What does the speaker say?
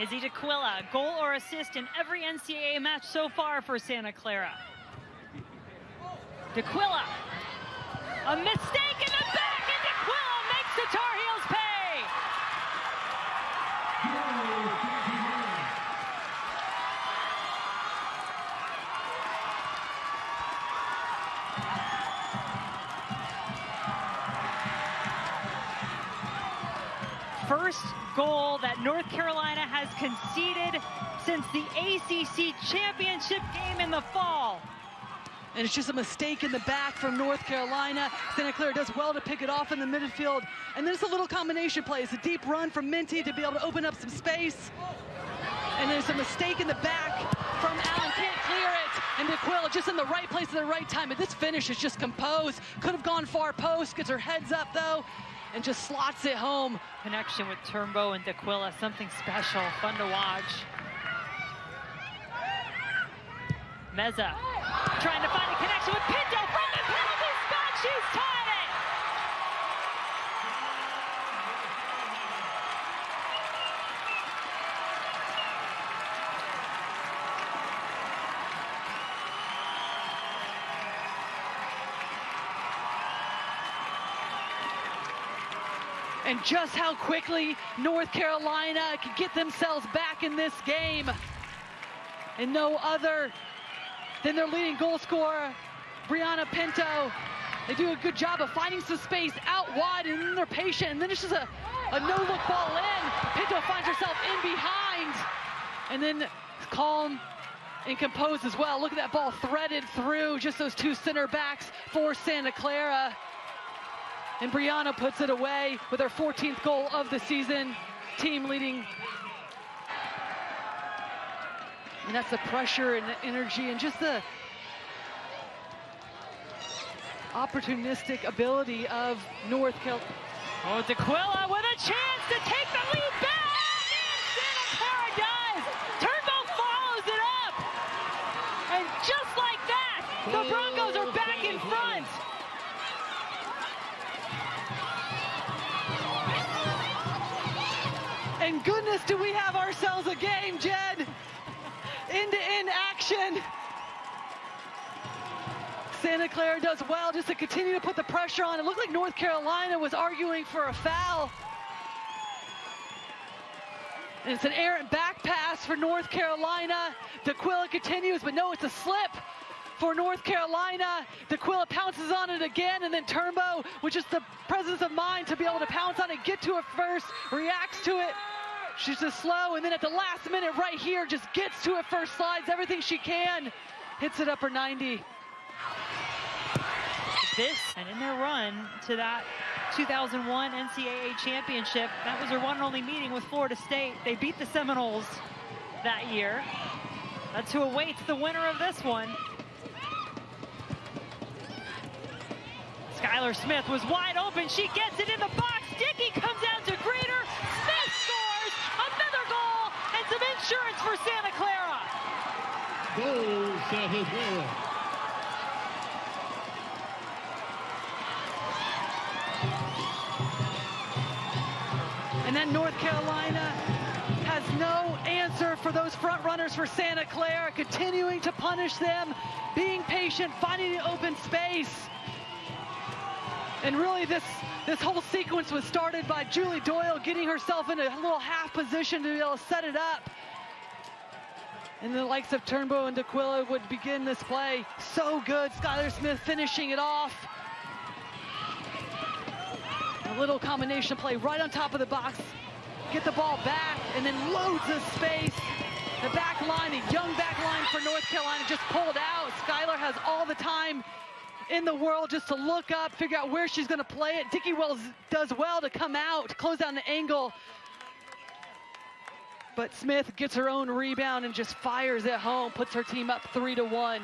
Izzy D'Aquila, goal or assist in every NCAA match so far for Santa Clara. D'Aquila, a mistake in the back, and D'Aquila makes the Tar Heels pay. First goal that North Carolina has conceded since the ACC championship game in the fall. And it's just a mistake in the back from North Carolina. Santa Clara does well to pick it off in the midfield. And then it's a little combination play. It's a deep run from Minty to be able to open up some space. And there's a mistake in the back from Allen. Can't clear it. And D'Aquila just in the right place at the right time. And this finish is just composed. Could have gone far post. Gets her heads up, though. And just slots it home. Connection with Turnbow and D'Aquila, something special, fun to watch. Meza trying to find a connection with Pinto and just how quickly North Carolina can get themselves back in this game. And no other than their leading goal scorer, Brianna Pinto. They do a good job of finding some space out wide, and then they're patient, and then it's just a, a no-look ball in. Pinto finds herself in behind, and then calm and composed as well. Look at that ball threaded through just those two center backs for Santa Clara. And Brianna puts it away with her 14th goal of the season. Team leading. And that's the pressure and the energy and just the opportunistic ability of North Carolina. Oh, D'Aquila with a chance to take the lead back. And Santa Clara does. Turnbow follows it up. And just like that, the Broncos are back in front. Goodness, do we have ourselves a game, Jed? End-to-end action. Santa Clara does well just to continue to put the pressure on. It looked like North Carolina was arguing for a foul. And it's an errant back pass for North Carolina. D'Aquila continues, but no, it's a slip for North Carolina. D'Aquila pounces on it again, and then Turnbow, with just the presence of mind to be able to pounce on it, get to it first, reacts to it. She's just slow, and then at the last minute right here, just gets to it first, slides everything she can, hits it up upper 90. This, and in their run to that 2001 NCAA championship, that was their one and only meeting with Florida State. They beat the Seminoles that year. That's who awaits the winner of this one. Skylar Smith was wide open. She gets it in the box. Dickey comes out to greet her. Smith scores another goal and some insurance for Santa Clara. And then North Carolina has no answer for those front runners for Santa Clara, continuing to punish them, being patient, finding the open space. And really this, this whole sequence was started by Julie Doyle getting herself in a little half position to be able to set it up. And the likes of Turnbow and D'Aquila would begin this play. So good, Skylar Smith finishing it off. A little combination play right on top of the box. Get the ball back and then loads of space. The back line, the young back line for North Carolina just pulled out. Skylar has all the time in the world just to look up, figure out where she's going to play it. Dickey Wells does well to come out, close down the angle. But Smith gets her own rebound and just fires it home, puts her team up three to one.